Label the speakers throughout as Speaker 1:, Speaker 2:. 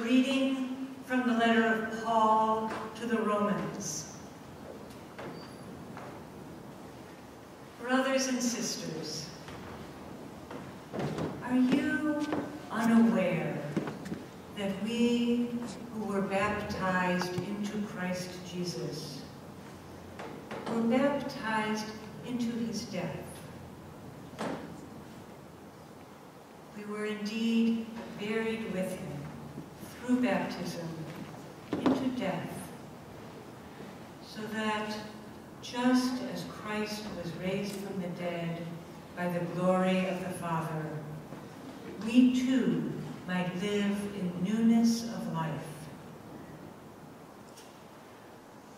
Speaker 1: Reading from the letter of Paul to the Romans. Brothers and sisters, are you unaware that we who were baptized into Christ Jesus were baptized into his death? We were indeed buried with him through baptism into death, so that just as Christ was raised from the dead by the glory of the Father, we too might live in newness of life.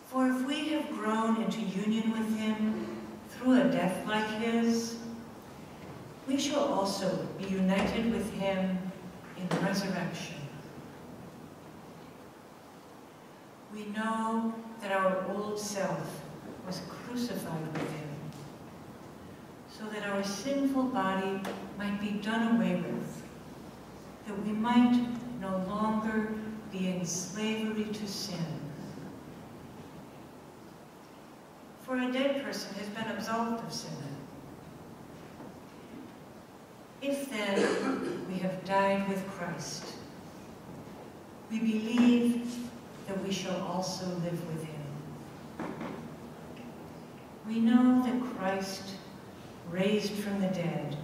Speaker 1: For if we have grown into union with him through a death like his, we shall also be united with him in resurrection. We know that our old self was crucified with him, so that our sinful body might be done away with, that we might no longer be in slavery to sin. For a dead person has been absolved of sin. If then we have died with Christ, we believe that we shall also live with him. We know that Christ, raised from the dead,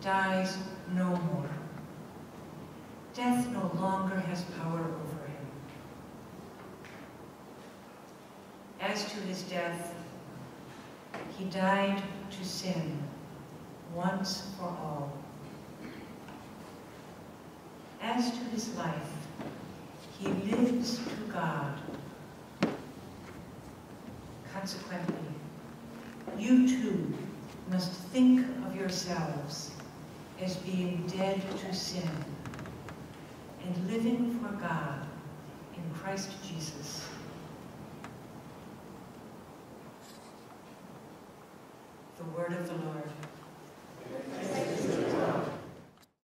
Speaker 1: dies no more. Death no longer has power over him. As to his death, he died to sin once for all. As to his life, he lives to God. Consequently, you too must think of yourselves as being dead to sin and living for God in Christ Jesus. The word of the Lord.